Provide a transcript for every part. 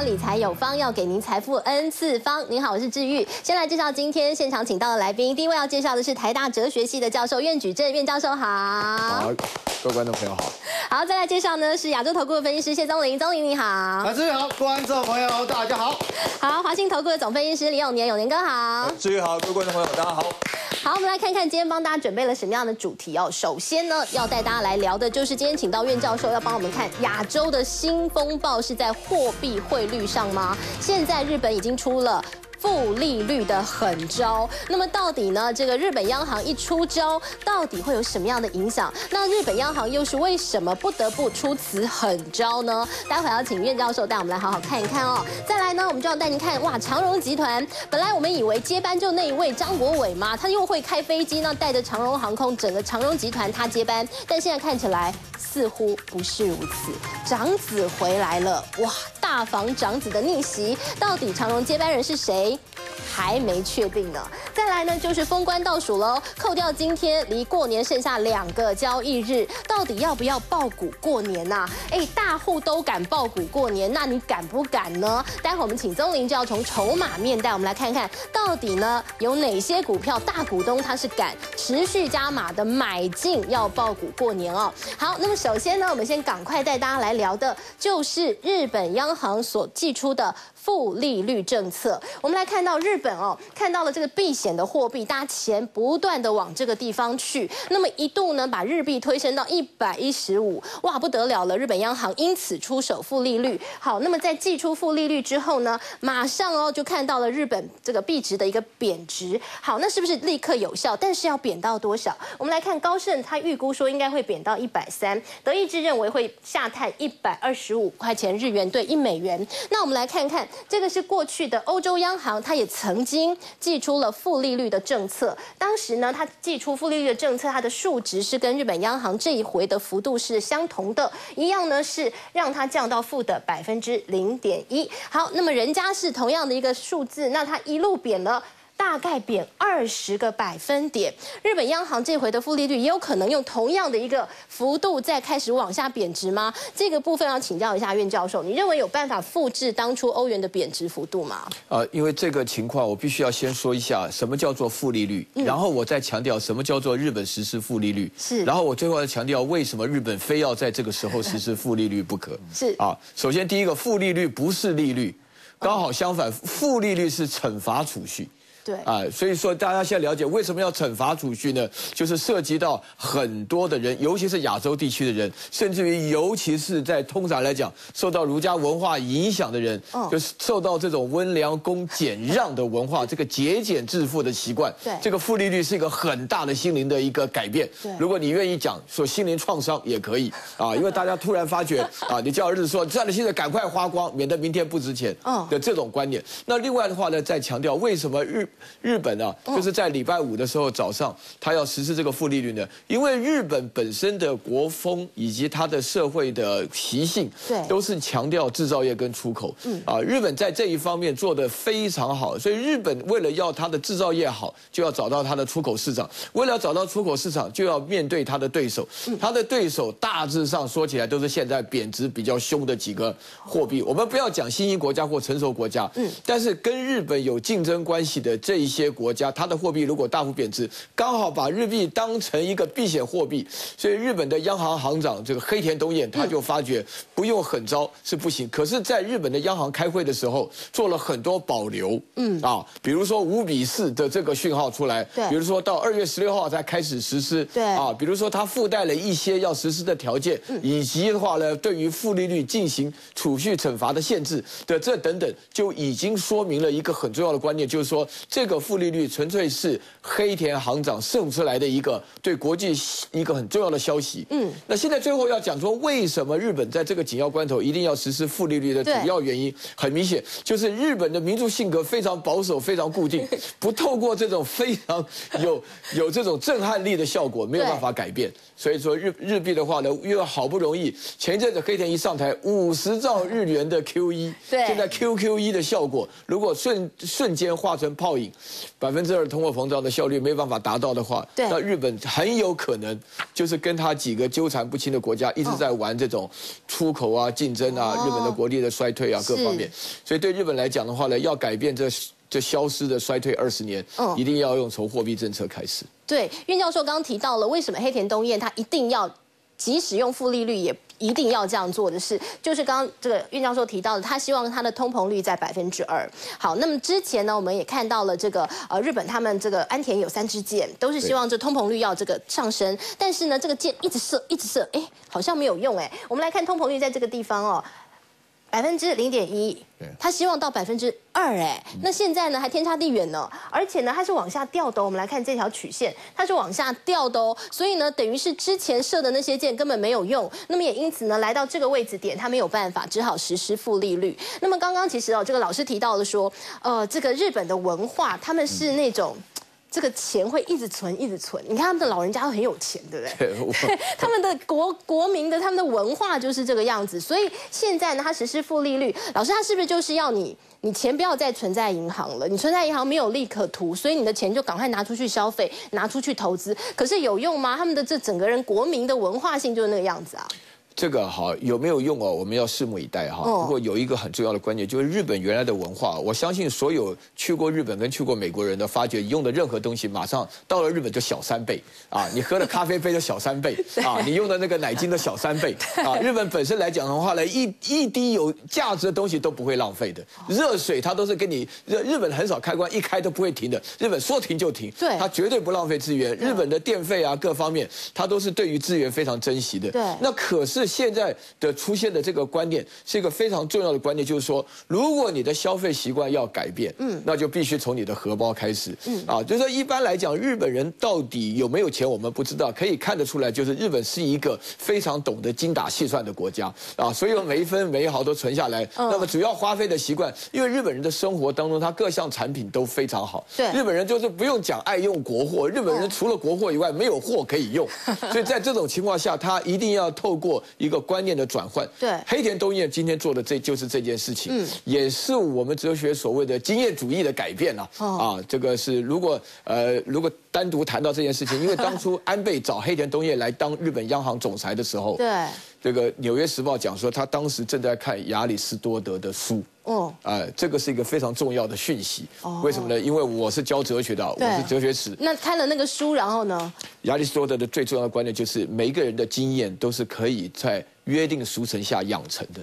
管理财有方，要给您财富 N 次方。您好，我是志玉。先来介绍今天现场请到的来宾。第一位要介绍的是台大哲学系的教授苑举正，苑教授好。好，各位观众朋友好。好，再来介绍呢是亚洲投顾的分析师谢宗林，宗林你好。啊志玉好，观众朋友大家好。好，华信投顾的总分析师李永年，永年哥好。志玉好，各位观众朋友大家好。好，我们来看看今天帮大家准备了什么样的主题哦。首先呢，要带大家来聊的就是今天请到苑教授要帮我们看亚洲的新风暴是在货币汇率上吗？现在日本已经出了。负利率的狠招，那么到底呢？这个日本央行一出招，到底会有什么样的影响？那日本央行又是为什么不得不出此狠招呢？待会要请苑教授带我们来好好看一看哦。再来呢，我们就要带您看哇，长荣集团。本来我们以为接班就那一位张国伟嘛，他又会开飞机，那带着长荣航空整个长荣集团他接班，但现在看起来似乎不是如此。长子回来了，哇，大房长子的逆袭，到底长荣接班人是谁？还没确定呢。再来呢，就是封关倒数喽，扣掉今天离过年剩下两个交易日，到底要不要爆股过年呐？哎，大户都敢爆股过年，那你敢不敢呢？待会我们请宗林就要从筹码面带我们来看看，到底呢有哪些股票大股东他是敢持续加码的买进要爆股过年哦。好，那么首先呢，我们先赶快带大家来聊的就是日本央行所寄出的。负利率政策，我们来看到日本哦，看到了这个避险的货币，大家钱不断的往这个地方去，那么一度呢，把日币推升到一百一十五，哇，不得了了！日本央行因此出手负利率。好，那么在寄出负利率之后呢，马上哦就看到了日本这个币值的一个贬值。好，那是不是立刻有效？但是要贬到多少？我们来看高盛，他预估说应该会贬到一百三，德意志认为会下探一百二十五块钱日元兑一美元。那我们来看看。这个是过去的欧洲央行，它也曾经寄出了负利率的政策。当时呢，它寄出负利率的政策，它的数值是跟日本央行这一回的幅度是相同的，一样呢是让它降到负的百分之零点一。好，那么人家是同样的一个数字，那它一路贬了。大概贬二十个百分点，日本央行这回的负利率也有可能用同样的一个幅度再开始往下贬值吗？这个部分要请教一下苑教授，你认为有办法复制当初欧元的贬值幅度吗？呃，因为这个情况，我必须要先说一下什么叫做负利率，然后我再强调什么叫做日本实施负利率，是，然后我最后要强调为什么日本非要在这个时候实施负利率不可？是啊，首先第一个负利率不是利率，刚好相反，负利率是惩罚储蓄。对啊，所以说大家现在了解为什么要惩罚储蓄呢？就是涉及到很多的人，尤其是亚洲地区的人，甚至于尤其是在通常来讲受到儒家文化影响的人，就是受到这种温良恭俭让的文化，这个节俭致富的习惯。对，这个负利率是一个很大的心灵的一个改变。对，如果你愿意讲说心灵创伤也可以啊，因为大家突然发觉啊，你叫儿子说赚的现在赶快花光，免得明天不值钱。嗯，的这种观念。那另外的话呢，再强调为什么日日本啊，就是在礼拜五的时候早上，他要实施这个负利率呢？因为日本本身的国风以及它的社会的习性，对，都是强调制造业跟出口。嗯啊，日本在这一方面做得非常好，所以日本为了要它的制造业好，就要找到它的出口市场。为了找到出口市场，就要面对它的对手。它的对手大致上说起来都是现在贬值比较凶的几个货币。我们不要讲新兴国家或成熟国家，嗯，但是跟日本有竞争关系的这一些。国家，它的货币如果大幅贬值，刚好把日币当成一个避险货币，所以日本的央行行长这个黑田东彦他就发觉不用狠招是不行。可是，在日本的央行开会的时候，做了很多保留，嗯啊，比如说五比四的这个讯号出来，对，比如说到二月十六号才开始实施，对啊，比如说它附带了一些要实施的条件，以及的话呢，对于负利率进行储蓄惩罚的限制的这等等，就已经说明了一个很重要的观念，就是说这个。负利率纯粹是黑田行长送出来的一个对国际一个很重要的消息。嗯，那现在最后要讲说，为什么日本在这个紧要关头一定要实施负利率的主要原因，很明显就是日本的民族性格非常保守、非常固定，不透过这种非常有有这种震撼力的效果，没有办法改变。所以说日日币的话呢，因为好不容易前一阵子黑田一上台，五十兆日元的 Q E，对，现在 Q Q E 的效果，如果瞬瞬间化成泡影。应，百分之二通货膨胀的效率没办法达到的话，对那日本很有可能就是跟他几个纠缠不清的国家一直在玩这种出口啊、竞争啊、哦日本的国力的衰退啊各方面。所以对日本来讲的话呢，要改变这这消失的衰退二十年嗯，一定要用从货币政策开始。对，苑教授刚刚提到了为什么黑田东彦他一定要即使用负利率也。一定要这样做的是，就是刚刚这个苑教授提到的，他希望他的通膨率在百分之二。好，那么之前呢，我们也看到了这个呃，日本他们这个安田有三支箭，都是希望这通膨率要这个上升，但是呢，这个箭一直射，一直射，哎，好像没有用哎。我们来看通膨率在这个地方哦。百分之零点一，他希望到百分之二，哎，那现在呢还天差地远呢，而且呢它是往下掉的。我们来看这条曲线，它是往下掉的哦，所以呢等于是之前设的那些箭根本没有用，那么也因此呢来到这个位置点，它没有办法，只好实施负利率。那么刚刚其实哦，这个老师提到了说，呃，这个日本的文化，他们是那种。这个钱会一直存，一直存。你看他们的老人家都很有钱，对不对？他们的国国民的他们的文化就是这个样子。所以现在呢，他实施负利率，老师他是不是就是要你，你钱不要再存在银行了？你存在银行没有利可图，所以你的钱就赶快拿出去消费，拿出去投资。可是有用吗？他们的这整个人国民的文化性就是那个样子啊。这个好有没有用哦？我们要拭目以待哈。不过有一个很重要的观念，就是日本原来的文化，我相信所有去过日本跟去过美国人的发觉，用的任何东西马上到了日本就小三倍 啊！你喝的咖啡杯的小三倍 啊！你用的那个奶精的小三倍 啊！日本本身来讲的话呢，一一滴有价值的东西都不会浪费的。热水它都是跟你日日本很少开关一开都不会停的，日本说停就停，对，它绝对不浪费资源。日本的电费啊各方面，它都是对于资源非常珍惜的。对，那可是。现在的出现的这个观念是一个非常重要的观念，就是说，如果你的消费习惯要改变，嗯，那就必须从你的荷包开始，嗯。啊，就是说一般来讲，日本人到底有没有钱，我们不知道，可以看得出来，就是日本是一个非常懂得精打细算的国家。啊，所以每一分每一毫都存下来。那么主要花费的习惯，因为日本人的生活当中，他各项产品都非常好，对，日本人就是不用讲爱用国货，日本人除了国货以外没有货可以用，所以在这种情况下，他一定要透过一个观念的转换。对，黑田东彦今天做的这就是这件事情，嗯，也是我们哲学所谓的经验主义的改变啊。哦、啊，这个是如果呃如果单独谈到这件事情，因为当初安倍找黑田东彦来当日本央行总裁的时候，对，这个《纽约时报》讲说他当时正在看亚里士多德的书。哦，哎，这个是一个非常重要的讯息。哦，为什么呢？因为我是教哲学的，我是哲学史。那看了那个书，然后呢？亚里士多德的最重要的观念就是，每一个人的经验都是可以在约定俗成下养成的。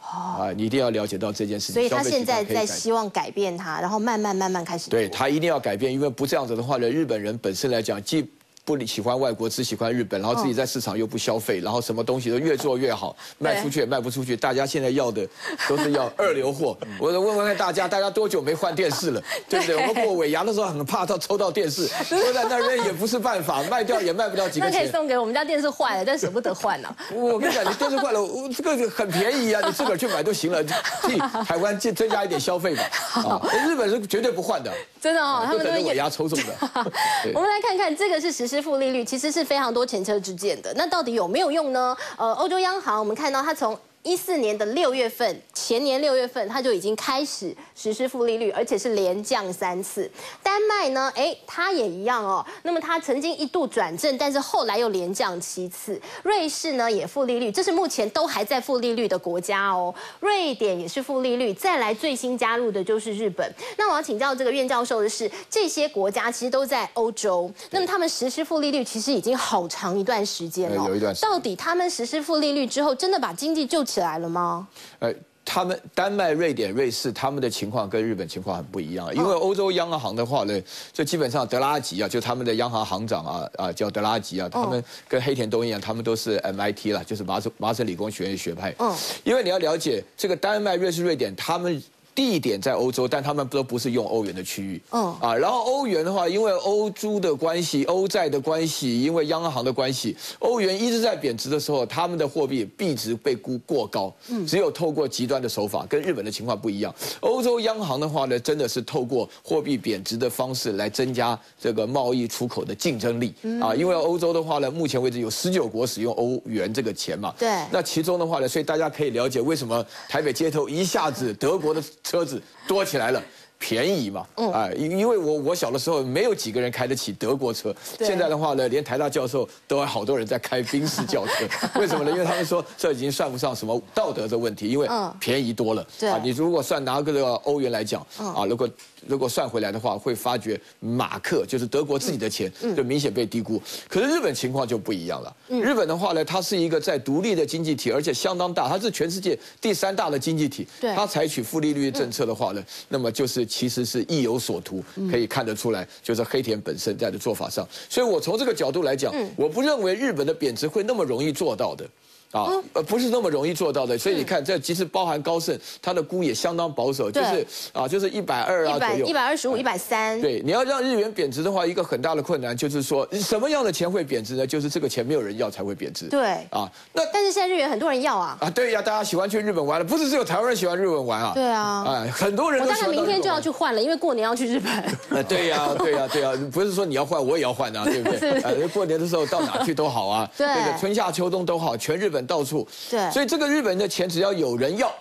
哦，啊，你一定要了解到这件事情。所以他现在在希望改变他，然后慢慢慢慢开始。对他一定要改变，因为不这样子的话呢，日本人本身来讲既。不喜欢外国，只喜欢日本，然后自己在市场又不消费，然后什么东西都越做越好，卖出去也卖不出去。大家现在要的 都是要二流货。我问问看大家，大家多久没换电视了？对不对？我们过尾牙的时候很怕到抽到电视，坐在那边也不是办法，卖掉也卖不到几个钱。那可以送给我们家电视坏了，但舍不得换呢。我跟你讲，你电视坏了，这个很便宜啊，你自个儿去买就行了，替台湾增增加一点消费吧。啊，日本是绝对不换的，真的哦，他们都尾牙抽中的。我们来看看，这个是实施负利率，其实是非常多前车之鉴的。那到底有没有用呢？呃，欧洲央行我们看到它从一四年的六月份，前年六月份，它就已经开始实施负利率，而且是连降三次。丹麦呢，哎，它也一样哦。那么它曾经一度转正，但是后来又连降七次。瑞士呢也负利率，这是目前都还在负利率的国家哦。瑞典也是负利率，再来最新加入的就是日本。那我要请教这个苑教授的是，这些国家其实都在欧洲，那么他们实施负利率其实已经好长一段时间了。有一段时间。到底他们实施负利率之后，真的把经济救起来了吗？呃，他们丹麦、瑞典、瑞士，他们的情况跟日本情况很不一样。因为欧洲央行的话呢，就基本上德拉吉啊，就他们的央行行长啊啊叫德拉吉啊，他们跟黑田东一样，他们都是 MIT 了，就是麻省麻省理工学院学派。嗯，因为你要了解这个丹麦、瑞士、瑞典，他们。地点在欧洲，但他们都不是用欧元的区域。嗯啊，然后欧元的话，因为欧租的关系、欧债的关系，因为央行的关系，欧元一直在贬值的时候，他们的货币币值被估过高。嗯，只有透过极端的手法，跟日本的情况不一样。欧洲央行的话呢，真的是透过货币贬值的方式来增加这个贸易出口的竞争力。啊，因为欧洲的话呢，目前为止有十九国使用欧元这个钱嘛。对。那其中的话呢，所以大家可以了解为什么台北街头一下子德国的。车子多起来了，便宜嘛，哎，因因为我我小的时候没有几个人开得起德国车，现在的话呢，连台大教授都有好多人在开宾士轿车，为什么呢？因为他们说这已经算不上什么道德的问题，因为便宜多了。对，你如果算拿个欧元来讲，啊，如果如果算回来的话，会发觉马克就是德国自己的钱就明显被低估。可是日本情况就不一样了，日本的话呢，它是一个在独立的经济体，而且相当大，它是全世界第三大的经济体，它采取负利率政策的话呢，那么就是其实是意有所图，可以看得出来，就是黑田本身在的做法上。所以我从这个角度来讲，我不认为日本的贬值会那么容易做到的。啊，呃，不是那么容易做到的，所以你看，这其实包含高盛，他的估也相当保守，就是啊，就是一百二啊左右，一百二十五、一百三。对，你要让日元贬值的话，一个很大的困难就是说，什么样的钱会贬值呢？就是这个钱没有人要才会贬值。对，啊，那但是现在日元很多人要啊。啊，对呀，大家喜欢去日本玩了，不是只有台湾人喜欢日本玩啊。对啊，哎，很多人。我大概明天就要去换了，因为过年要去日本。啊，对呀，对呀，对呀，不是说你要换，我也要换啊，对不对？呃，过年的时候到哪去都好啊，对，春夏秋冬都好，全日本到处。对。所以这个日本的钱只要有人要，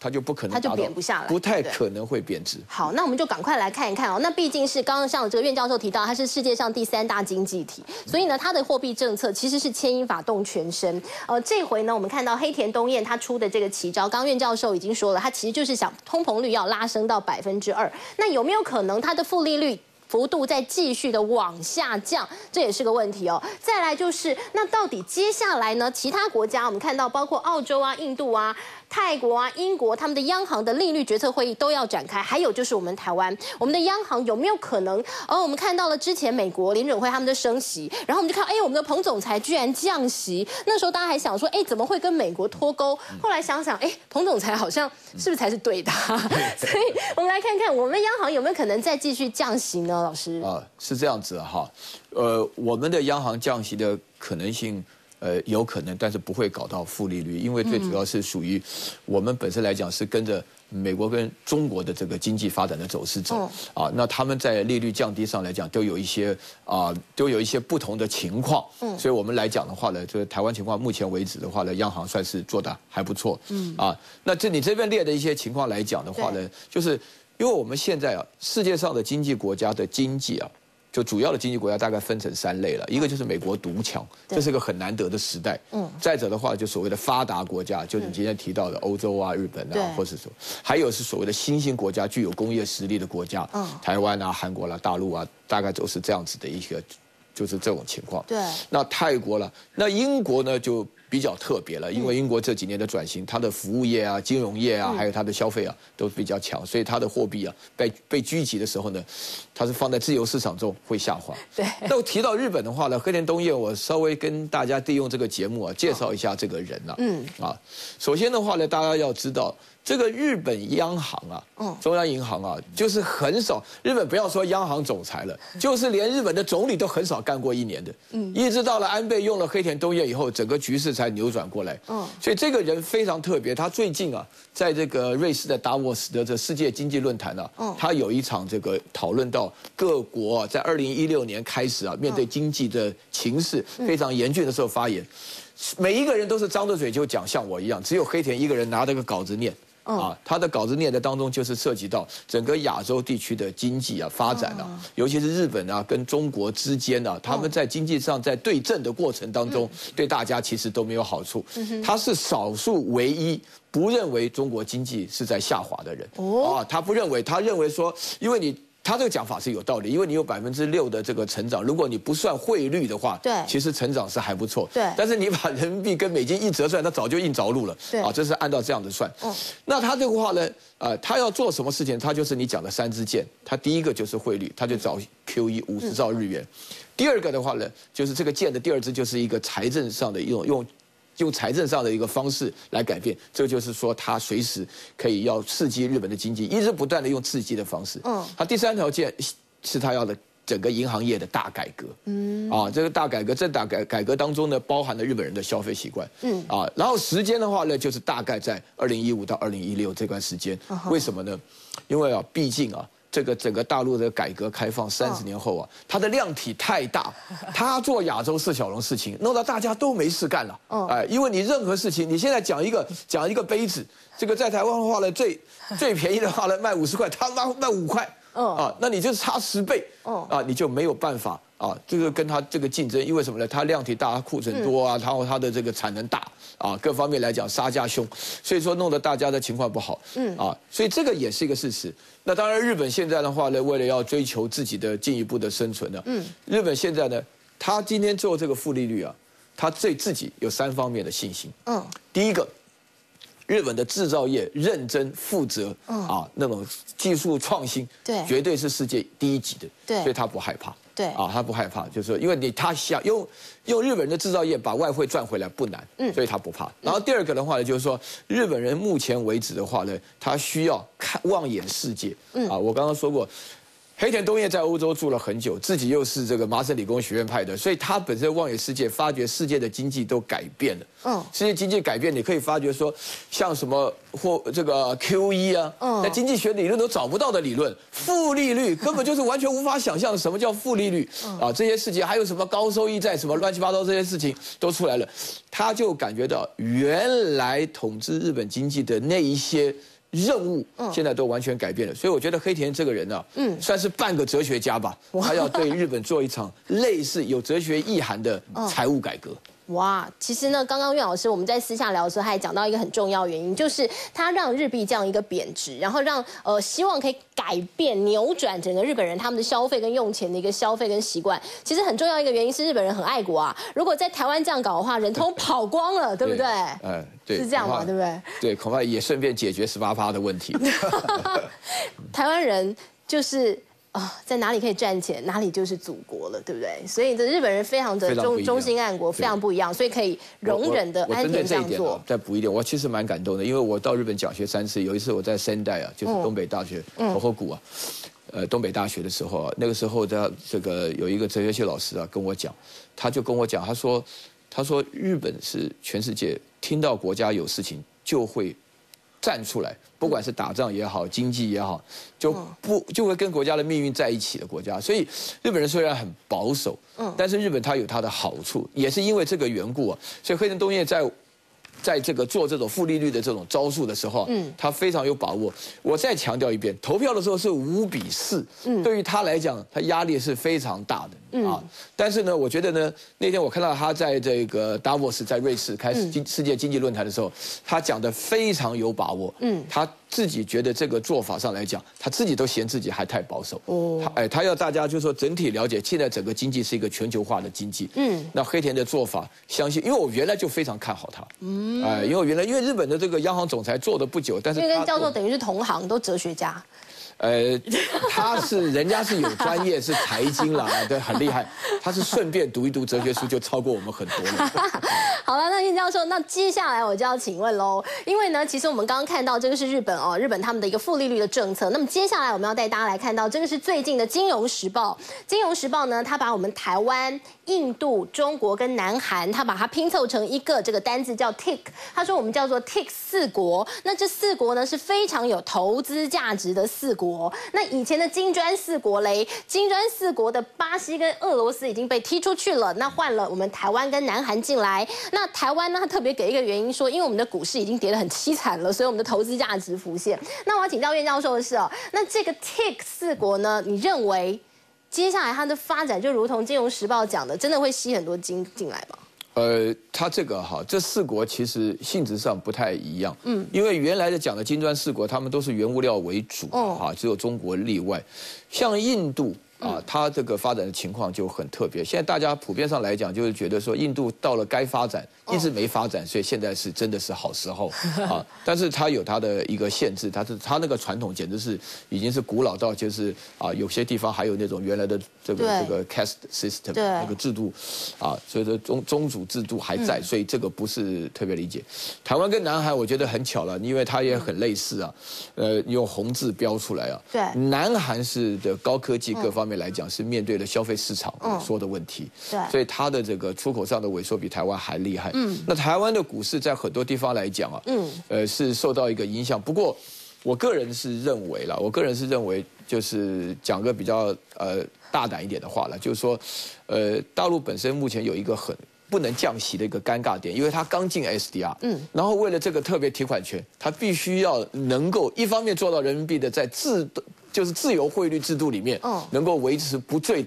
他就不可能，他就贬不下来，不太可能会贬值。好，那我们就赶快来看一看哦。那毕竟是刚刚像这个苑教授提到，它是世界上第三大经济体，所以呢，它的货币政策其实是牵一发动全身。呃，这回呢，我们看到黑田东彦他出的这个奇招，刚刚苑教授已经说了，他其实就是想通膨率要拉升到百分之二。那有没有可能它的负利率？幅度在继续的往下降，这也是个问题哦。再来就是，那到底接下来呢？其他国家我们看到，包括澳洲啊、印度啊。泰国啊，英国他们的央行的利率决策会议都要展开，还有就是我们台湾，我们的央行有没有可能？而我们看到了之前美国联准会他们的升息，然后我们就看，哎，我们的彭总裁居然降息。那时候大家还想说，哎，怎么会跟美国脱钩？后来想想，哎，彭总裁好像是不是才是对的？所以我们来看看，我们央行有没有可能再继续降息呢？老师啊，是这样子哈，呃，我们的央行降息的可能性。呃，有可能，但是不会搞到负利率，因为最主要是属于我们本身来讲是跟着美国跟中国的这个经济发展的走势走啊。那他们在利率降低上来讲，都有一些啊，都有一些不同的情况。嗯，所以我们来讲的话呢，就是台湾情况，目前为止的话呢，央行算是做的还不错。嗯啊，那这你这边列的一些情况来讲的话呢，就是因为我们现在啊，世界上的经济国家的经济啊。就主要的经济国家大概分成三类了，一个就是美国独强，这是个很难得的时代。嗯，再者的话，就所谓的发达国家，就你今天提到的欧洲啊、日本啊，或者说，还有是所谓的新兴国家，具有工业实力的国家，嗯，台湾啊、韩国啦、大陆啊，大概都是这样子的一个，就是这种情况。对，那泰国了，那英国呢就。比较特别了，因为英国这几年的转型，它的服务业啊、金融业啊，还有它的消费啊，都比较强，所以它的货币啊被被狙击的时候呢，它是放在自由市场中会下滑。对。那我提到日本的话呢，黑田东彦，我稍微跟大家利用这个节目啊，介绍一下这个人啊。嗯。啊，首先的话呢，大家要知道。这个日本央行啊，中央银行啊，就是很少。日本不要说央行总裁了，就是连日本的总理都很少干过一年的。嗯，一直到了安倍用了黑田东彦以后，整个局势才扭转过来。嗯，所以这个人非常特别。他最近啊，在这个瑞士的达沃斯的这世界经济论坛呢，他有一场这个讨论到各国在二零一六年开始啊，面对经济的情势非常严峻的时候发言，每一个人都是张着嘴就讲，像我一样，只有黑田一个人拿着个稿子念。啊，他的稿子念的当中就是涉及到整个亚洲地区的经济啊发展啊，尤其是日本啊跟中国之间啊，他们在经济上在对阵的过程当中，对大家其实都没有好处。他是少数唯一不认为中国经济是在下滑的人。哦，啊，他不认为，他认为说，因为你。他这个讲法是有道理，因为你有百分之六的这个成长，如果你不算汇率的话，对，其实成长是还不错。对，但是你把人民币跟美金一折算，它早就硬着陆了。对，啊，这是按照这样子算。嗯，那他这个话呢，呃，他要做什么事情？他就是你讲的三支箭。他第一个就是汇率，他就找 Q E 五十兆日元。第二个的话呢，就是这个箭的第二支就是一个财政上的一种用。用财政上的一个方式来改变，这就是说他随时可以要刺激日本的经济，一直不断的用刺激的方式。嗯，他第三条件是他要的整个银行业的大改革。嗯，啊，这个大改革，这大改改革当中呢，包含了日本人的消费习惯。嗯，啊，然后时间的话呢，就是大概在二零一五到二零一六这段时间。为什么呢？因为啊，毕竟啊。这个整个大陆的改革开放三十年后啊，它的量体太大，他做亚洲四小龙事情，弄到大家都没事干了。哎，因为你任何事情，你现在讲一个讲一个杯子，这个在台湾的话呢，最 最便宜的话呢卖五十块，他妈卖五块。啊，那你就差十倍。啊，你就没有办法啊，这个跟他这个竞争，因为什么呢？它量体大，库存多啊，然后它的这个产能大啊，各方面来讲杀价凶，所以说弄得大家的情况不好。嗯啊，所以这个也是一个事实。那当然，日本现在的话呢，为了要追求自己的进一步的生存呢，嗯，日本现在呢，他今天做这个负利率啊，他对自己有三方面的信心。嗯，第一个，日本的制造业认真负责，啊，那种技术创新，对，绝对是世界第一级的，对，所以他不害怕。对啊，他不害怕，就是说，因为你他想用用日本人的制造业把外汇赚回来不难，嗯，所以他不怕。然后第二个的话呢，就是说，日本人目前为止的话呢，他需要看望眼世界，嗯啊，我刚刚说过。黑田东彦在欧洲住了很久，自己又是这个麻省理工学院派的，所以他本身望远世界，发觉世界的经济都改变了。嗯，世界经济改变，你可以发觉说，像什么或这个 Q E 啊，在经济学理论都找不到的理论，负利率根本就是完全无法想象什么叫负利率啊，这些事情还有什么高收益债什么乱七八糟这些事情都出来了，他就感觉到原来统治日本经济的那一些。任务现在都完全改变了，所以我觉得黑田这个人呢，嗯，算是半个哲学家吧。他要对日本做一场类似有哲学意涵的财务改革。哇，其实呢，刚刚岳老师我们在私下聊的时候，还讲到一个很重要原因，就是他让日币这样一个贬值，然后让呃希望可以改变扭转整个日本人他们的消费跟用钱的一个消费跟习惯。其实很重要一个原因是日本人很爱国啊，如果在台湾这样搞的话，人通跑光了，对不对？嗯，对，是这样嘛，对不对？对，恐怕也顺便解决十八趴的问题。台湾人就是。啊，在哪里可以赚钱，哪里就是祖国了，对不对？所以这日本人非常的忠忠心爱国，非常不一样，所以可以容忍的安全这样做。再补一点，我其实蛮感动的，因为我到日本讲学三次，有一次我在仙台啊，就是东北大学头后谷啊，呃，东北大学的时候啊，那个时候的这个有一个哲学系老师啊跟我讲，他就跟我讲，他说，他说日本是全世界听到国家有事情就会。站出来，不管是打仗也好，经济也好，就不就会跟国家的命运在一起的国家。所以日本人虽然很保守，嗯，但是日本它有它的好处，也是因为这个缘故啊。所以黑田东彦在。在这个做这种负利率的这种招数的时候，嗯，他非常有把握。我再强调一遍，投票的时候是五比四，嗯，对于他来讲，他压力是非常大的，嗯。啊。但是呢，我觉得呢，那天我看到他在这个达沃斯，在瑞士开始经世界经济论坛的时候，他讲的非常有把握，嗯，他自己觉得这个做法上来讲，他自己都嫌自己还太保守，哦，哎，他要大家就说整体了解，现在整个经济是一个全球化的经济，嗯，那黑田的做法，相信，因为我原来就非常看好他，嗯。哎，因为原来因为日本的这个央行总裁做的不久，但是因为跟教授等于是同行，都哲学家。呃，他是人家是有专业，是财经啦，对，很厉害。他是顺便读一读哲学书，就超过我们很多了。好了，那叶教授，那接下来我就要请问喽，因为呢，其实我们刚刚看到这个是日本哦，日本他们的一个负利率的政策。那么接下来我们要带大家来看到，这个是最近的《金融时报》。《金融时报》呢，它把我们台湾、印度、中国跟南韩，他把它拼凑成一个这个单字叫 TIC。他说我们叫做 TIC 四国。那这四国呢是非常有投资价值的四国。那以前的金砖四国嘞，金砖四国的巴西跟俄罗斯已经被踢出去了，那换了我们台湾跟南韩进来。那台湾呢，他特别给一个原因说，因为我们的股市已经跌得很凄惨了，所以我们的投资价值浮现。那我要请教岳教授的是哦，那这个 TIC 四国呢，你认为接下来它的发展就如同《金融时报》讲的，真的会吸很多金进来吗？呃，它这个哈，这四国其实性质上不太一样，嗯，因为原来的讲的金砖四国，他们都是原物料为主，啊，只有中国例外，像印度。啊，它这个发展的情况就很特别。现在大家普遍上来讲，就是觉得说印度到了该发展，一直没发展，所以现在是真的是好时候 啊。但是它有它的一个限制，它是它那个传统简直是已经是古老到就是啊，有些地方还有那种原来的这个这个 caste system 那个制度啊，所以说宗宗主制度还在，所以这个不是特别理解。台湾跟南海我觉得很巧了，因为它也很类似啊，呃，用红字标出来啊。对，南韩是的高科技各方面。来讲是面对了消费市场萎缩的问题，对，所以它的这个出口上的萎缩比台湾还厉害。嗯，那台湾的股市在很多地方来讲啊，嗯，呃，是受到一个影响。不过，我个人是认为啦，我个人是认为，就是讲个比较呃大胆一点的话了，就是说，呃，大陆本身目前有一个很不能降息的一个尴尬点，因为它刚进 SDR，嗯，然后为了这个特别提款权，它必须要能够一方面做到人民币的在自就是自由汇率制度里面，嗯，能够维持不最。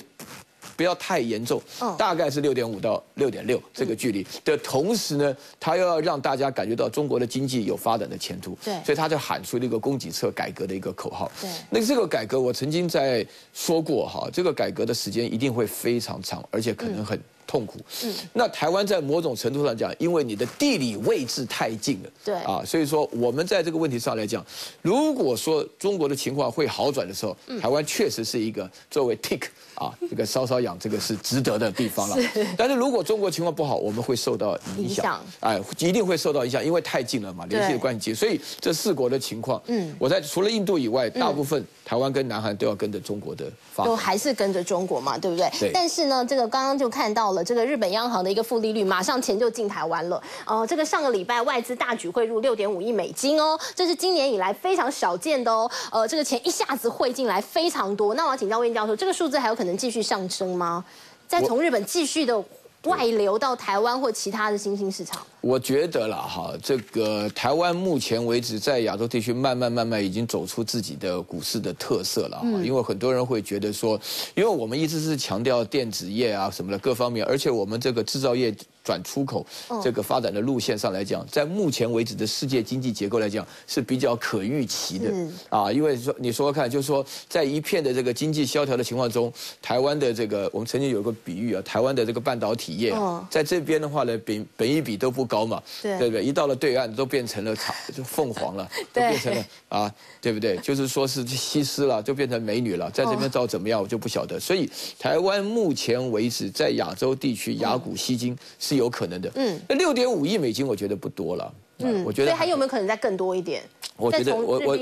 不要太严重，大概是六点五到六点六这个距离的同时呢，他又要让大家感觉到中国的经济有发展的前途，对，所以他就喊出了一个供给侧改革的一个口号。对，那这个改革我曾经在说过哈，这个改革的时间一定会非常长，而且可能很。痛苦。嗯，那台湾在某种程度上讲，因为你的地理位置太近了，对啊，所以说我们在这个问题上来讲，如果说中国的情况会好转的时候，台湾确实是一个作为 tick 啊，这个稍稍养这个是值得的地方了。但是如果中国情况不好，我们会受到影响，哎，一定会受到影响，因为太近了嘛，联系的关系。所以这四国的情况，嗯，我在除了印度以外，大部分台湾跟南韩都要跟着中国的发，都还是跟着中国嘛，对不对？对。但是呢，这个刚刚就看到了这个日本央行。的一个负利率，马上钱就进台湾了。哦，这个上个礼拜外资大举汇入六点五亿美金哦，这是今年以来非常少见的哦。呃，这个钱一下子汇进来非常多。那我要请教魏教授，这个数字还有可能继续上升吗？再从日本继续的。外流到台湾或其他的新兴市场，我觉得了哈，这个台湾目前为止在亚洲地区慢慢慢慢已经走出自己的股市的特色了哈，因为很多人会觉得说，因为我们一直是强调电子业啊什么的各方面，而且我们这个制造业。转出口这个发展的路线上来讲，在目前为止的世界经济结构来讲是比较可预期的啊，因为说你说说看，就是说在一片的这个经济萧条的情况中，台湾的这个我们曾经有个比喻啊，台湾的这个半导体业在这边的话呢，本本一比都不高嘛，对不对？一到了对岸都变成了草就凤凰了，都变成了啊，对不对？就是说是西施了，就变成美女了，在这边照怎么样我就不晓得。所以台湾目前为止在亚洲地区雅股吸金是。有可能的，嗯，那六点五亿美金我觉得不多了，嗯，我觉得，还有没有可能再更多一点？我觉得我我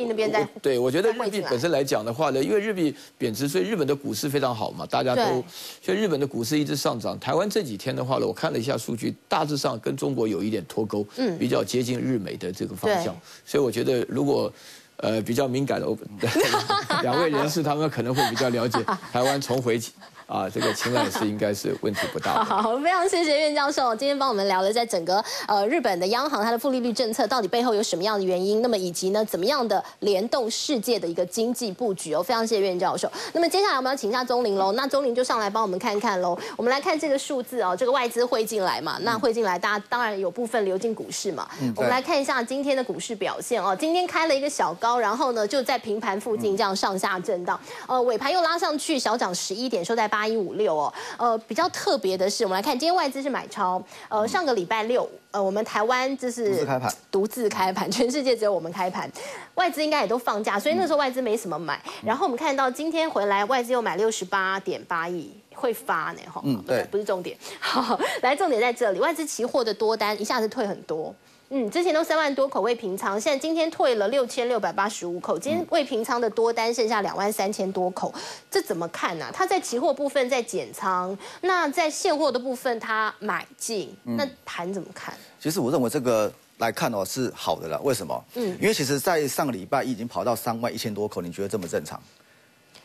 对我觉得日币本身来讲的话呢，因为日币贬值，所以日本的股市非常好嘛，大家都，所以日本的股市一直上涨。台湾这几天的话呢，我看了一下数据，大致上跟中国有一点脱钩，嗯，比较接近日美的这个方向，所以我觉得如果。呃，比较敏感的 两位人士，他们可能会比较了解 台湾重回啊，这个青睐是应该是问题不大。好，非常谢谢苑教授今天帮我们聊了在整个呃日本的央行它的负利率政策到底背后有什么样的原因，那么以及呢怎么样的联动世界的一个经济布局哦，非常谢谢苑教授。那么接下来我们要请一下钟林喽，那钟林就上来帮我们看看喽。我们来看这个数字哦，这个外资汇进来嘛，那汇进来大家当然有部分流进股市嘛。我们来看一下今天的股市表现哦，今天开了一个小高。然后呢，就在平盘附近这样上下震荡，呃，尾盘又拉上去，小涨十一点，收在八一五六哦。呃，比较特别的是，我们来看今天外资是买超，呃，上个礼拜六，呃，我们台湾就是独自开盘，独自开盘，全世界只有我们开盘，外资应该也都放假，所以那时候外资没什么买。然后我们看到今天回来，外资又买六十八点八亿，会发呢，哈，嗯，对，不是重点，好，来重点在这里，外资期货的多单一下子退很多。嗯，之前都三万多口未平仓，现在今天退了六千六百八十五口，今天未平仓的多单剩下两万三千多口，这怎么看呢？它在期货部分在减仓，那在现货的部分它买进，那盘怎么看？其实我认为这个来看哦是好的了，为什么？嗯，因为其实在上个礼拜已经跑到三万一千多口，你觉得这么正常？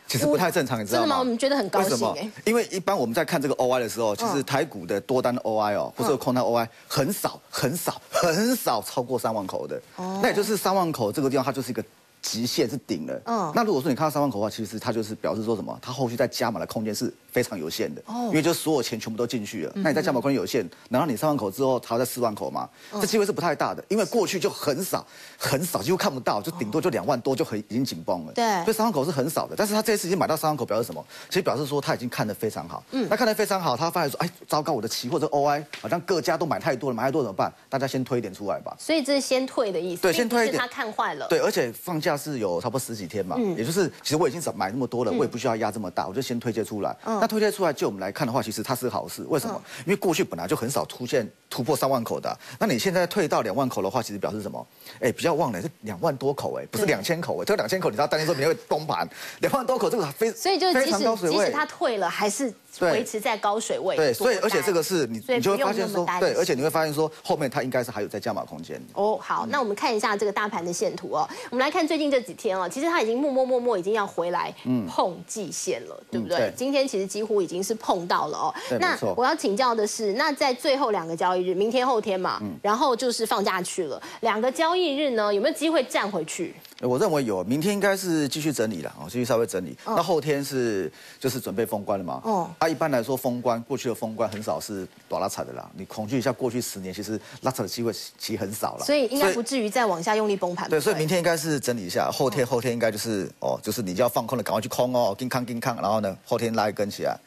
其实不太正常，你知道吗？真的吗？我们觉得很高兴哎。因为一般我们在看这个 OI 的时候，其实台股的多单 OI 哦，或者空单 OI 很少、很少、很少超过三万口的。哦。那也就是三万口这个地方，它就是一个。极限是顶了，嗯，那如果说你看到三万口的话，其实它就是表示说什么？它后续再加码的空间是非常有限的，哦，因为就所有钱全部都进去了，那你在加码空间有限，难道你三万口之后还要在四万口吗？这机会是不太大的，因为过去就很少，很少，几乎看不到，就顶多就两万多就很已经紧绷了，对，所以三万口是很少的，但是他这次已经买到三万口，表示什么？其实表示说他已经看得非常好，嗯，他看得非常好，他发现说，哎，糟糕，我的期货这 OI 好像各家都买太多了，买太多怎么办？大家先推一点出来吧。所以这是先退的意思，对，先退一点，他看坏了，对，而且放假是有差不多。十几天嘛，也就是其实我已经买那么多了，我也不需要压这么大，我就先推荐出来。那推荐出来，就我们来看的话，其实它是好事。为什么？因为过去本来就很少出现突破三万口的啊、那你现在退到两万口的话，其实表示什么？哎，比较旺了是两万多口，哎，不是对两千口，哎，这两千口你知道担心说明天会崩盘，两万多口这个非所以就是即使即使。它退了，还是维持在高水位。对，所以而且这个是你你就会发现说，对，而且你会发现说后面它应该是还有在加码空间。哦，好，那我们看一下这个大盘的线图哦。我们来看最近这几天哦，其实它已经默默默默已经要回来碰季线了，对不对？嗯对今天其实几乎已经是碰到了哦。那我要请教的是，那在最后两个交易日，明天后天嘛，嗯然后就是放假去了，两个交易日呢，有没有机会站回去？我认为有，明天应该是继续整理了，哦，继续稍微整理。那后天是就是准备封关了嘛？哦哦，啊，一般来说封关，过去的封关很少是短拉踩的啦。你恐惧一下，过去十年其实拉踩的机会其实很少了。所以应该不至于再往下用力崩盘。对，所以明天应该是整理一下，后天后天应该就是哦，就是你就要放空了，赶快去空哦，金康金康，然后呢后天拉一根起来，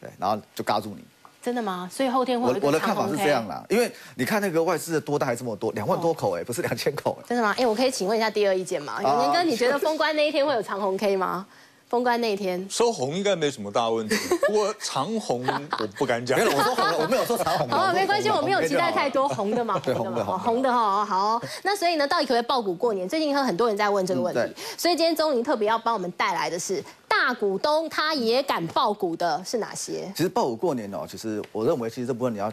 对，然后就嘎住你。真的吗？所以后天会有我的看法是这样啦，因为你看那个外资的多大还这么多，两万多口哎，不是两千口哎。真的吗？哎，我可以请问一下第二意见吗？永年哥，你觉得封关那一天会有长虹 K 吗？封关那一天，收红应该没什么大问题，不过长红我不敢讲没。有，我说红了，我没有说长红的。好，没关系，我没有期待太。多红的嘛，对红的嘛，红的红的哈，好。那所以呢，到底可不可以爆股过年？最近有很多人在问这个问题所以今天钟林特别要帮我们带来的是大股东他也敢爆股的是哪些？其实爆股过年哦，其实我认为，其实这部分你要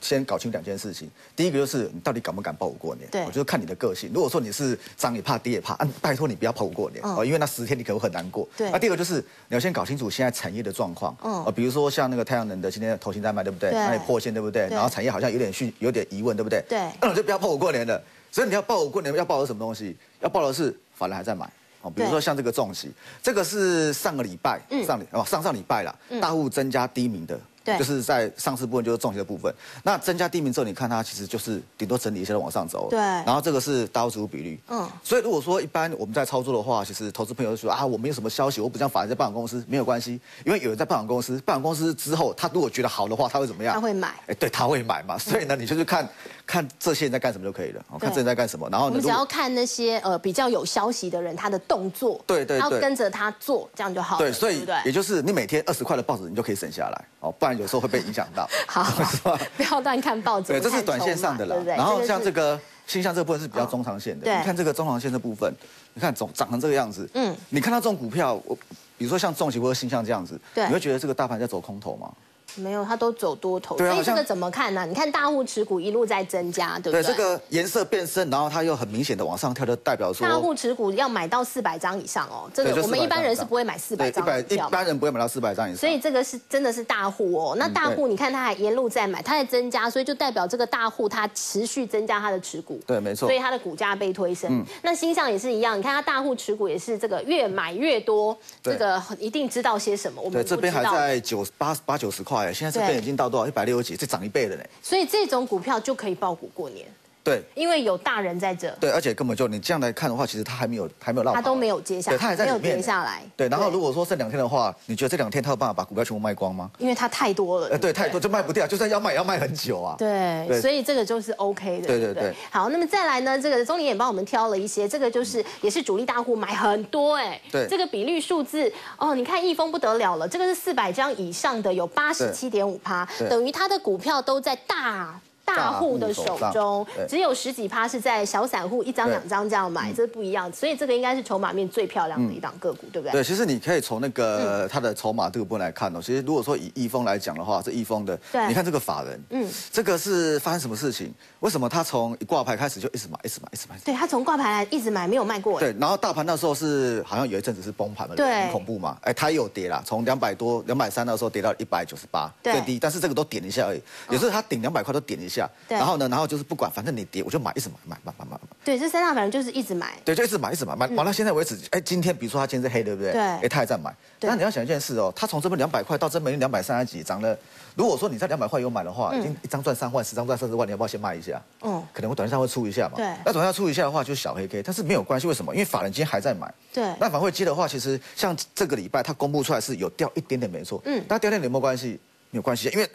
先搞清两件事情。第一个就是你到底敢不敢抱我过年？对我就是看你的个性。如果说你是涨也怕跌也怕，啊，拜托你不要抱我过年嗯哦，因为那十天你可能会很难过。对那第二个就是你要先搞清楚现在产业的状况。嗯哦，比如说像那个太阳能的今天的头型在卖，对不对？对那也破线，对不对？对然后产业好像有点讯，有点疑问，对不对？对那我就不要抱我过年了。所以你要报股过年，要报的是什么东西？要报的是法人还在买。哦，比如对说像这个重疾，这个是上个礼拜，嗯上礼哦上上礼拜啦，大户增加低迷的，对就是在上市部分就是重企的部分。那增加低迷之后，你看它其实就是顶多整理一下就往上走了。对然后这个是大户持股比率。嗯嗯。所以如果说一般我们在操作的话，其实投资朋友就说啊，我没有什么消息，我不像法人在办公司，没有关系，因为有人在办公司，办公司之后他如果觉得好的话，他会怎么样？他会买哎，对，他会买嘛。所以呢，你就是看看这些人在干什么就可以了，哦看对这些人在干什么，然后呢，我们只要看那些呃比较有消息的人他的动作，对对对要跟着他做，这样就好了。对，所以不对也就是你每天二十块的报纸，你就可以省下来哦，不然有时候会被影响到。好？不要乱看报纸。对，这是短线上的啦对。对？然后像这个星象这部分是比较中长线的。对你看这个中长线的部分，你看总涨成这个样子，嗯嗯，你看到这种股票，我比如说像重企或者星象这样子，你会觉得这个大盘在走空头吗？没有，它都走多头，对啊所以这个怎么看呢？你看大户持股一路在增加，对不对？对，这个颜色变深，然后它又很明显的往上跳，就代表说大户持股要买到四百张以上哦，这对就个我们一般人是不会买四百对一百一般人不会买到四百张以上。所以这个是真的是大户哦。那大户你看他还沿路在买，他在增加，所以就代表这个大户他持续增加他的持股。对，没错所以。它的股价被推升。嗯那星象也是一样，你看它大户持股也是这个越买越多，这对个一定知道些什么。我对，们这边还在九八八九十块，现在这对边已经到多少？一百六十几，这涨一倍了呢。所以这种股票就可以爆股过年，对。因为有大人在这，对，而且根本就你这样来看的话，其实他还没有还没有落跑，它都没有接下来，对，它还在没有里面跌下来。对，然后如果说这两天的话，你觉得这两天他有办法把股票全部卖光吗？因为他太多了，呃，对，太多就卖不掉，就算要卖也要卖很久啊。对，所以这个就是 OK 的，不对对对？好，那么再来呢，这个钟林也帮我们挑了一些，这个就是也是主力大户买很多哎，对。这个比率数字哦，你看易丰不得了了，这个是四百张以上的有八十七点五趴，等于他的股票都在大。大户的手中只有十几趴是在小散户一张两张这样买，这是不一样，所以这个应该是筹码面最漂亮的一档个股，对不对？对，其实你可以从那个它的筹码这个部分来看哦。其实如果说以易丰来讲的话，这易丰的对，你看这个法人，嗯嗯，这个是发生什么事情？为什么他从一挂牌开始就一直买，一直买，一直买？对，他从挂牌来一直买，没有卖过哎。对，然后大盘那时候是好像有一阵子是崩盘嘛，对很恐怖嘛。哎，它也有跌啦，从两百多、两百三那时候跌到一百九十八，最低。但是这个都点一下而已，有时候它顶两百块都点一下，对然后呢，然后就是不管，反正你跌我就买，一直买，买买买买买。对，这三大反正就是一直买。对，就一直买，一直买，买买到现在为止。哎，今天比如说它今天是黑，对不对？对哎，它还在买。对那你要想一件事哦，他从这边两百块到这边两百三十几，涨了。如果说你在两百块有买的话，已经一张赚三万，十张赚三十万，你要不要先卖一下？嗯嗯，可能会短线上会出一下嘛。对那短线上出一下的话，就是小黑 K，但是没有关系，为什么？因为法人今天还在买。对那反会接的话，其实像这个礼拜它公布出来是有掉一点点，没错。嗯嗯。那掉一点点有没有关系？没有关系，因为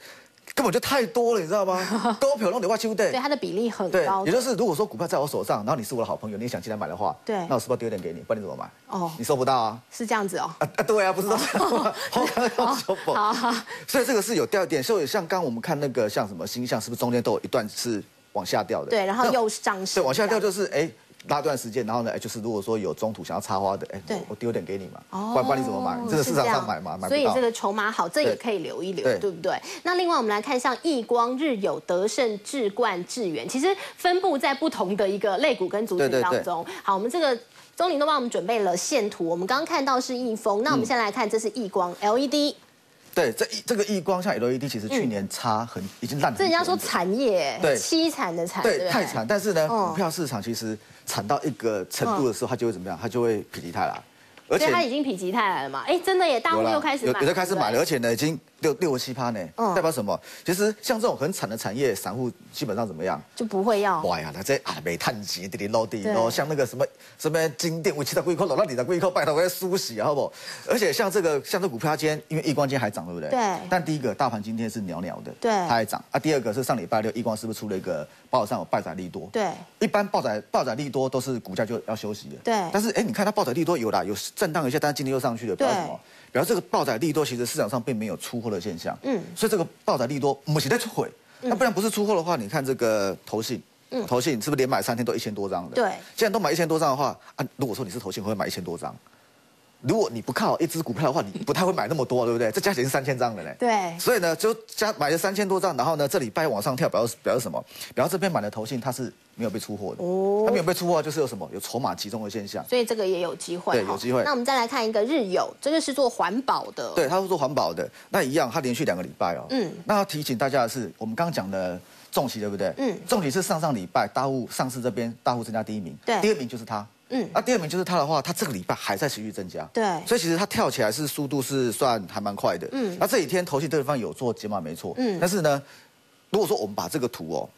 根本就太多了，你知道吗？高票弄得我手对对它的比例很对高，也就是如果说股票在我手上，然后你是我的好朋友，你也想进来买的话，对那我是不是丢一点给你？不然你怎么买？哦你收不到啊。是这样子哦。啊啊，对啊，不是都这样吗？好好好，所以这个是有掉点，所以像刚刚我们看那个像什么星象，是不是中间都有一段是往下掉的？对，然后又上升，对往下掉就是哎。拉段时间，然后呢，哎就是如果说有中途想要插花的，哎对，我丢点给你嘛，哦不然不然你怎么买？这个市场上买嘛，买所以这。个筹码好，这也可以留一留，对对不对？那另外我们来看，像易光、日有、德胜、智冠、智源，其实分布在不同的一个类股跟族群当中。好，我们这个。钟林都帮我们准备了线图，我们刚刚看到是易丰，那我们先来看，这是易光 LED，对，这一这个异光像 LED，其实去年差很，已经烂了。这人家说产业，对凄惨的惨，对太惨。但是呢，嗯股票市场其实惨到一个程度的时候，它就会怎么样？它就会否极泰来，而所以他已经否极泰来了嘛？哎，真的耶，大户又开始买，有有的开始买了，而且呢，已经六六七趴呢嗯，代表什么？其实像这种很惨的产业，散户基本上怎么样？就不会要。哇呀，那这啊煤炭级滴滴落地，对然后像那个什么什么金店，我七十几块，落到你的几块，拜托我要梳洗啊，好不好？而且像这个像这股票今天，因为易光今天还涨，对不对？对但第一个大盘今天是袅袅的，对它还涨啊。第二个是上礼拜六易光是不是出了一个报纸上有爆载利多？对，一般爆载爆载利多都是股价就要休息的。对但是哎，你看它爆载利多有啦，有震荡一下，但是今天又上去了，表示什么？表示这个爆载利多其实市场上并没有出货的现象。嗯所以这个爆载利多我们现在出货，那不然不是出货的话，你看这个投信。投信是不是连买三天都一千多张的？对既然都买一千多张的话，啊，如果说你是投信，会买一千多张。如果你不看好一只股票的话，你不太会买那么多，对不对？这加起来是三千张的嘞。对所以呢，就加买了三千多张，然后呢，这礼拜往上跳，表示表示什么？表示这边买的投信它是没有被出货的。哦它没有被出货，就是有什么？有筹码集中的现象。所以这个也有机会，哈对有机会那我们再来看一个日友，这个是做环保的，对，它是做环保的，那一样，它连续两个礼拜哦。嗯那要提醒大家的是，我们刚刚讲的重企，对不对？嗯重企是上上礼拜大户上市这边大户增加第一名，对第二名就是它。嗯那第二名就是他的话，他这个礼拜还在持续增加。对所以其实他跳起来是速度是算还蛮快的。嗯那这几天投信对方有做解码没错。嗯但是呢，如果说我们把这个图哦。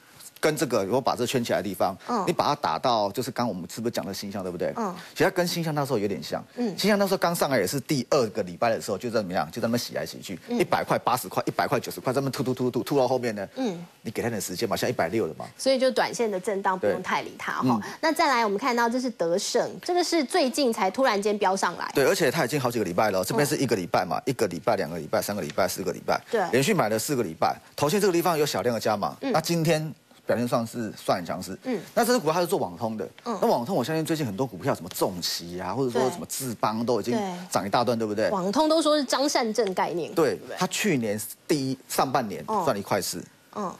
跟这个，如果把这圈起来的地方，嗯。你把它打到，就是刚我们是不是讲的星象，对不对？嗯。其实它跟星象那时候有点像。嗯星象那时候刚上来也是第二个礼拜的时候，就在怎么样，就在那边洗来洗去，一百块、八十块、一百块、九十块，这么突突突突突到后面呢，嗯。嗯，你给他点时间嘛，现在一百六了嘛，所以就短线的震荡不用太理它哈。嗯。那再来，我们看到这是德胜，这个是最近才突然间飙上来，对，而且它已经好几个礼拜了，这边是一个礼拜嘛，一个礼拜、两个礼拜、三个礼拜、四个礼拜，对。连续买了四个礼拜，头先这个地方有小量的加码，那今天。表现上是算很强势，嗯。嗯，那这只股票它是做网通的，嗯。那网通我相信最近很多股票什么重旗啊，或者说什么智邦都已经涨一大段，对不对？网通都说是张善政概念，对？它去年第一上半年哦。赚了一块四，嗯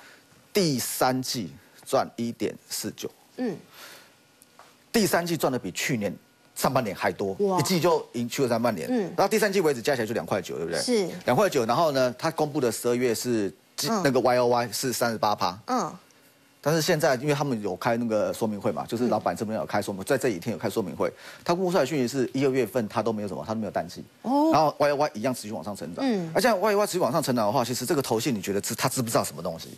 第三季赚一点四九，嗯，第三季赚的比去年上半年还多，一季就赢去了上半年。嗯。嗯，然后第三季为止加起来就两块九，对不对？是。两块九。然后呢，它公布的十二月是嗯。那个 Y O Y 是三十八趴，嗯但是现在因为他们有开那个说明会嘛，就是老板这边有开说明，在这几天有开说明会，他公布出来的讯息是一二月份他都没有什么，他都没有淡季，哦然后 Y Y 一样持续往上成长，嗯嗯，而且 Y Y 持续往上成长的话，其实这个头信你觉得知他知不知道什么东西？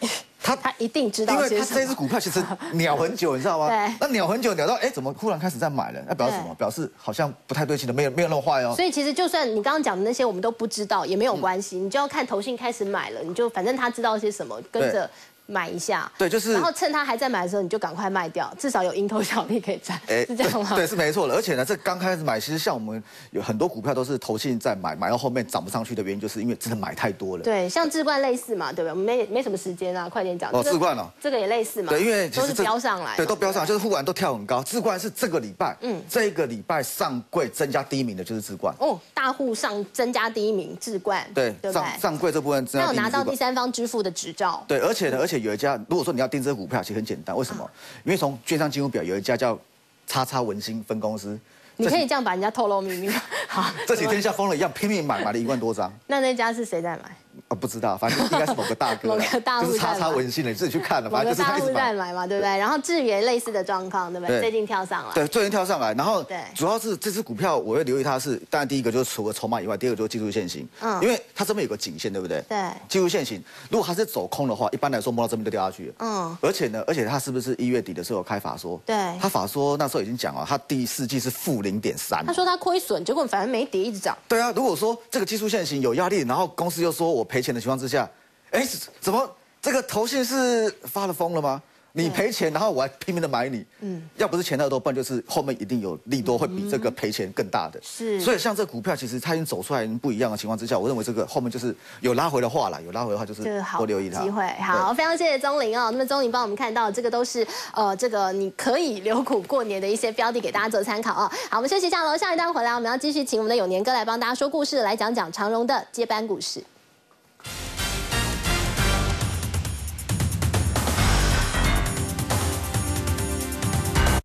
他他一定知道些什为他这只。股票其实鸟很久，你知道吗？对那鸟很久，鸟到 哎，怎么忽然开始在买了？那表示什么？表示好像不太对劲的，没有没有那么坏哦。所以其实就算你刚刚讲的那些我们都不知道也没有关系，你就要看投信开始买了，你就反正他知道些什么，跟着买一下。对，就是然后趁他还在买的时候，你就赶快卖掉，至少有蝇头小利可以赚，哎 是这样吗？对，是没错的。而且呢，这刚开始买，其实像我们有很多股票都是投信在买，买到后面涨不上去的原因，就是因为真的买太多了。对，像智冠类似嘛，对不对？我们没没什么时间啊，快点讲。哦这个智冠哦这个也类似嘛。对，因为都是实这飙上来嘛，对，都飙上来，就是忽然都跳很高。智冠是这个礼拜，嗯嗯，这个礼拜上柜增加第一名的就是智冠，哦，大户上增加第一名，智冠，对，对不上对？上柜这部分增他有拿到第。三方支付的执照，对，而且呢，而且有一家，如果说你要订这个股票，其实很简单，为什么？因为从券商金融表有一家叫叉叉文心分公司，你可以这样把人家透露秘密吗？好，这几天像疯了一样拼命买，买了一万多张。那那家是谁在买？啊，不知道，反正应该是某个大哥，某个大户就是叉叉文心的，你自己去看了，某反正就是个大户他一直买。在买嘛，对不对？然后智源类似的状况，对不对？对最近跳上来，对，最近跳上来，然后对主要是这只股票，我会留意它是，当然第一个就是除了筹码以外，第二个就是技术线型，嗯因为它这边有个颈线，对不对？对技术线型，如果它是走空的话，一般来说摸到这边就掉下去了。嗯而且呢，而且它是不是一月底的时候有开法说？对它法说那时候已经讲了，它第四季是负零点三。他说他亏损，结果反正没跌，一直涨。对啊，如果说这个技术线型有压力，然后公司又说我赔钱的情况之下，哎，怎么这个投信是发了疯了吗？你赔钱，然后我还拼命的买你，嗯，要不是钱太多，不然就是后面一定有利多会比这个赔钱更大的。是所以像这股票，其实它已经走出来不一样的情况之下，我认为这个后面就是有拉回的话啦，有拉回的话就是多留意它机会。好，非常谢谢钟林哦。那么钟林帮我们看到这个都是呃，这个你可以留股过年的一些标的给大家做参考哦。好，我们休息一下喽，下一段回来我们要继续请我们的永年哥来帮大家说故事，来讲讲长荣的接班故事。